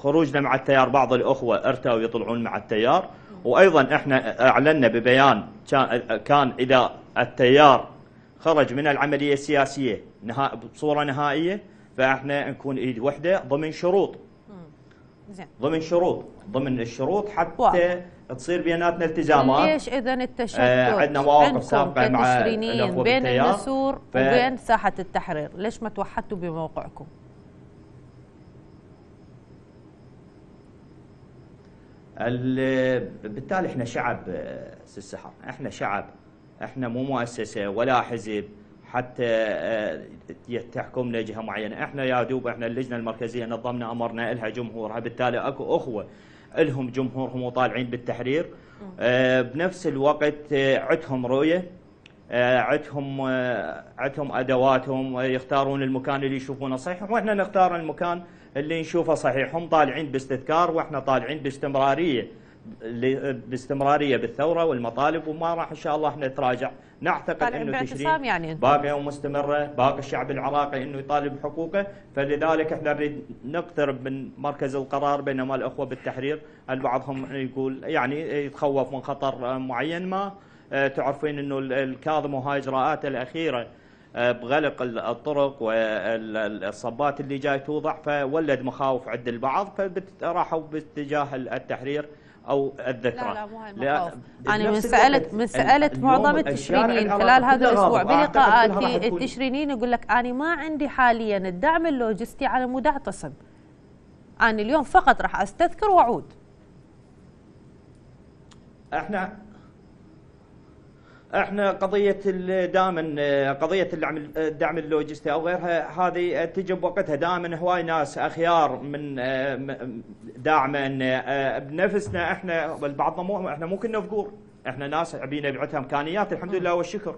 خروجنا مع التيار. بعض الأخوة ارتوا يطلعون مع التيار. وأيضا إحنا أعلنا ببيان كان إذا التيار خرج من العملية السياسية نها بصورة نهائية فإحنا نكون إيد وحدة ضمن شروط. زين. ضمن شروط. ضمن الشروط حتى واضح. تصير بيناتنا التزامات. ليش اذا التشتت؟ آه، عندنا مواقف سابقة مع الأخوة بين. النسور ف- وبين ساحة التحرير. ليش ما توحدتوا بموقعكم؟ بالتالي إحنا شعب آه، السحر إحنا شعب. إحنا مو مؤسسة ولا حزب. حتى آه، تحكمنا جهه معينة. إحنا يا دوب إحنا اللجنة المركزية نظمنا أمرنا لها جمهورها. بالتالي أكو أخوة لهم جمهورهم وطالعين بالتحرير. آه، بنفس الوقت آه، عندهم رؤية. آه، عندهم آه، عندهم أدواتهم آه، يختارون المكان اللي يشوفونه صحيح. وإحنا نختار المكان اللي نشوفه صحيح. هم طالعين باستذكار وإحنا طالعين باستمرارية باستمرارية بالثورة والمطالب وما راح إن شاء الله إحنا نتراجع. نعتقد إنه تشرين يعني. باقيه ومستمره باقي الشعب العراقي إنه يطالب بحقوقه. فلذلك إحنا نريد نقترب من مركز القرار بينما الأخوة بالتحرير. البعضهم يقول يعني يتخوف من خطر معين ما. آه، تعرفين إنه ال- الكاظم وهاي إجراءاته الأخيرة آه، بغلق ال- الطرق والصبات اللي جاي توضع فولد مخاوف عند البعض فراحوا باتجاه التحرير أو الذكرى. لا لا مو هاي لا، المخاوف. أنا من سالت من ال- سألت معظم التشرينيين خلال هذا الأسبوع بلقاءاتي التشرينيين يقول لك أنا ما عندي حاليا الدعم اللوجستي على مود اعتصم أنا اليوم فقط راح أستذكر وأعود. إحنا إحنا قضية دائما قضية الدعم اللوجستي أو غيرها هذه تجي بوقتها دائما هواي ناس أخيار من آه، داعمه آه، بنفسنا إحنا بعضنا مو إحنا مو كنا فقور. إحنا ناس عبينا بعتها امكانيات الحمد لله والشكر.